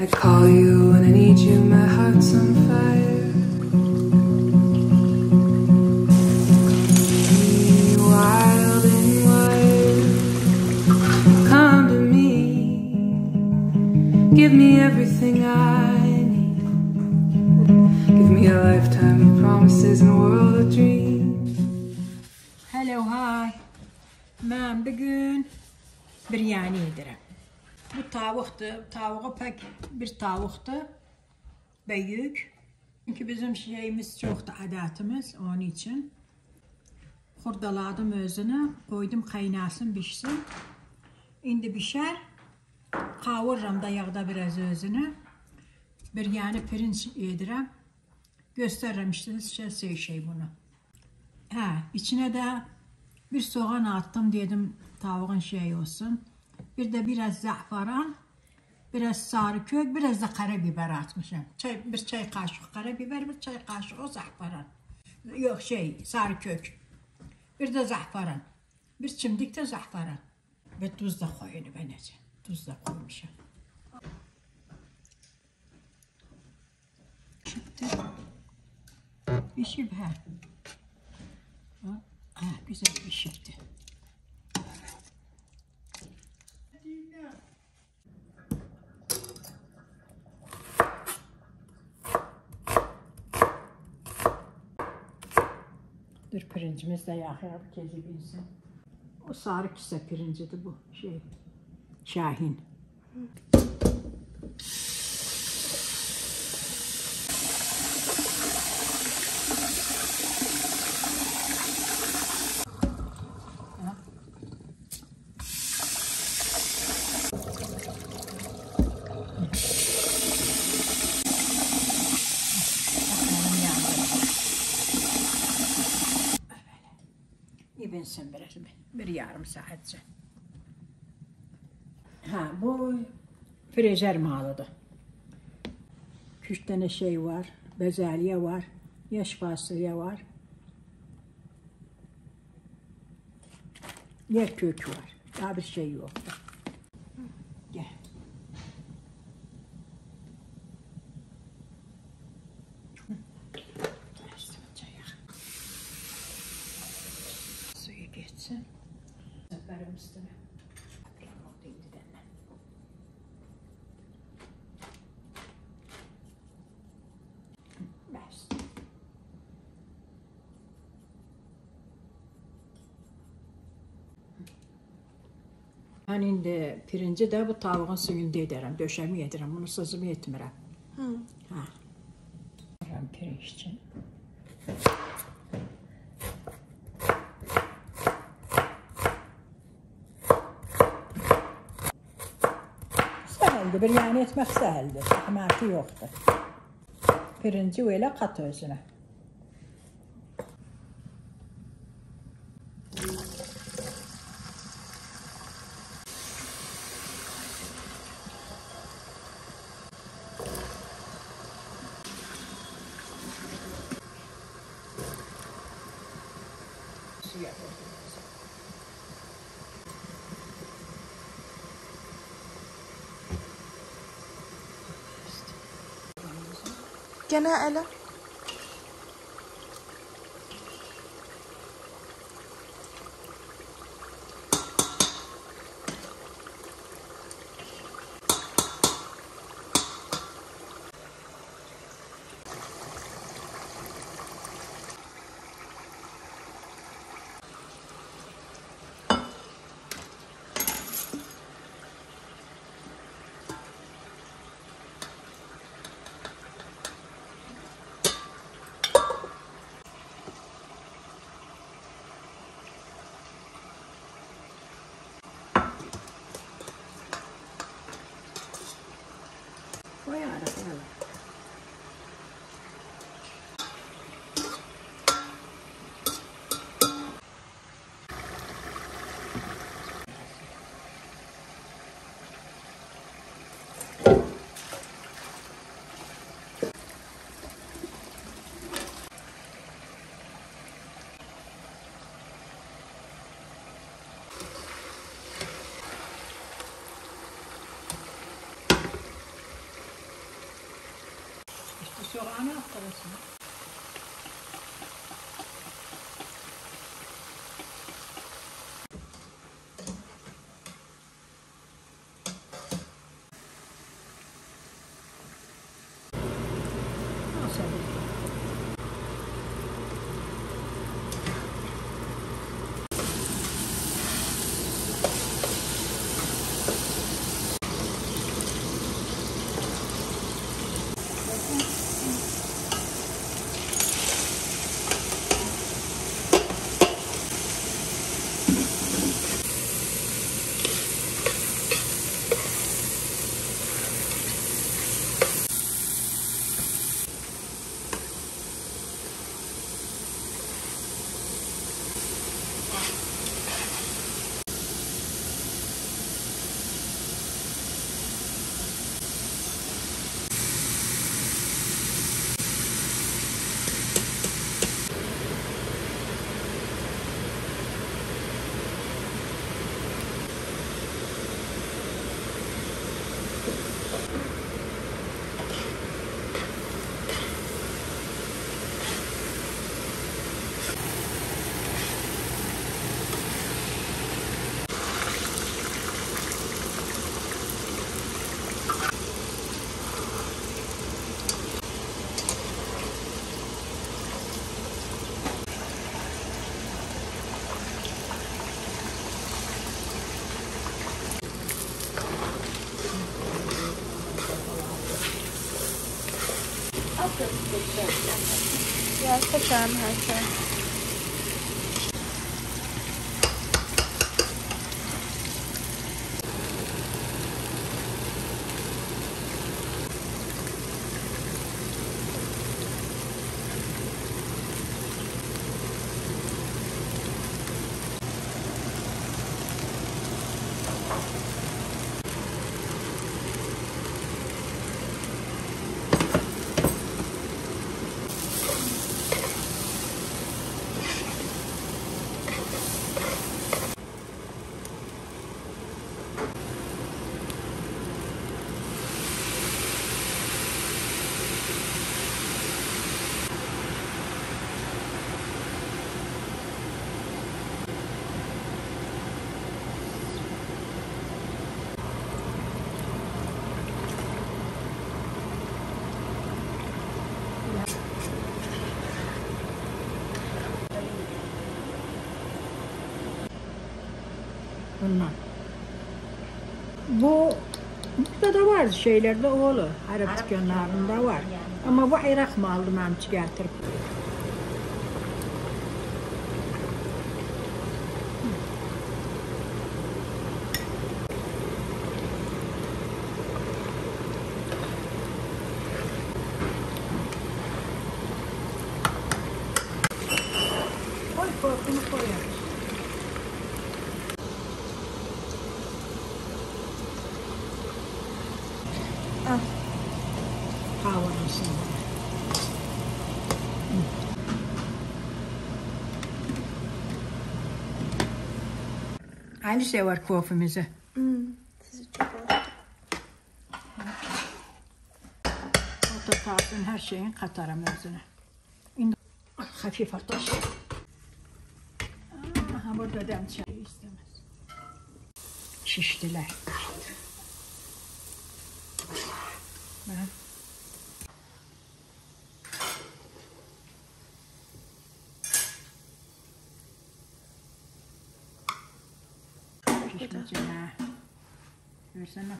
I call you when I need you, my heart's on fire. Wild and wild. Come to me, give me everything I need. Give me a lifetime of promises and a world of dreams. Hello, hi. Mən bu gün biryani edirəm. Bu tavuqdur. Tavuğu pek bir tavuqdur. Büyük. Çünkü bizim şeyimiz çoktu adatımız onun için. Hurdaladım özünü, koydum kaynasın, pişsin. İndi pişer. Kavururam da yağda biraz özünü. Biryani pirinç yedirəm. Gösteririm işte şey şey bunu. Hə, içine de bir soğan attım dedim tavuğun şey olsun. Bir de biraz za'faran, biraz sarı kök, biraz da karabiber atmışım. Çay, bir çay kaşığı karabiber, bir çay kaşığı za'faran. Yok şey, sarı kök. Bir de za'faran. Bir çimdik de za'faran. Ve tuz da koyunu benece. Tuz da koymuşum. Çıktı. Pişip ha. Ha, güzel pişirdi. bir pirincimiz də yaxıyıb gecib insin. O sarı kisə pirincidir bu şey. Şahin. Hı. Bir, yarım saatçe. Ha bu frezer malıdır. Üç tane şey var. Bezelye var. Yaş fasulye var. Yer kökü var. Daha bir şey yok. üstünə. Rəng oldu indi dəndən. Bəs. Mən indi pirinci də bu tavuğun suyunda edərəm, döşəmi edirəm, bunu sözümü etmirəm. Hı. Hə. Pirinç üçün. البريانيت ما سهل بصح ما في وقت برنجي ولا قطوجنا Yeah. كنائلة. प्याज का चार भाग है Bundan. Bu burada da var şeylerde olur. Arap dükkanlarında var. Ama bu Irak malı memçi getirip. Koy korkunu koyarız. Aynı şey var kofemizi. Hmm. Sizi çok özledim. Orta tarafın her şeyin katarım özüne. İndi hafif ateş. Aha burada dem çayı istemez. Şiştiler. Bak. Şişmeyecek. Versene.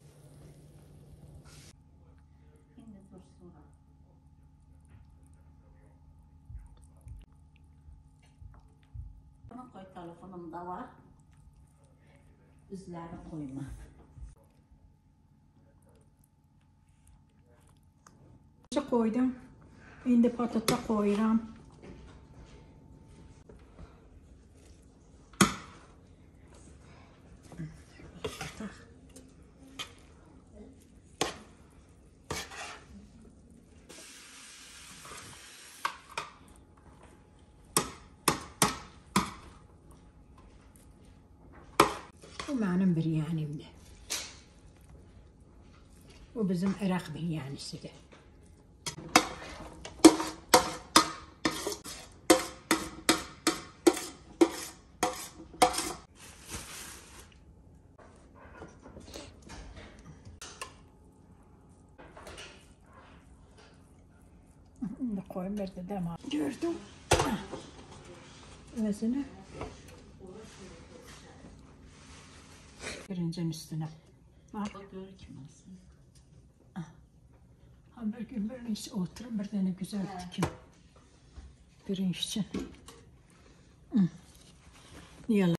Bana koy telefonumda var. Üzerine koyma. Koydum. Şimdi patata koyuram. Kurmanın bir yanimdi. Bu bizim Irak bir yanisidir. Şimdi koyun verdi dema. Gördüm. Nesini? Birincinin üstüne. Bak. O görükmez. Ha bir gün bir iş oturun bir tane güzel dikim. Birinci için. Hı. Niye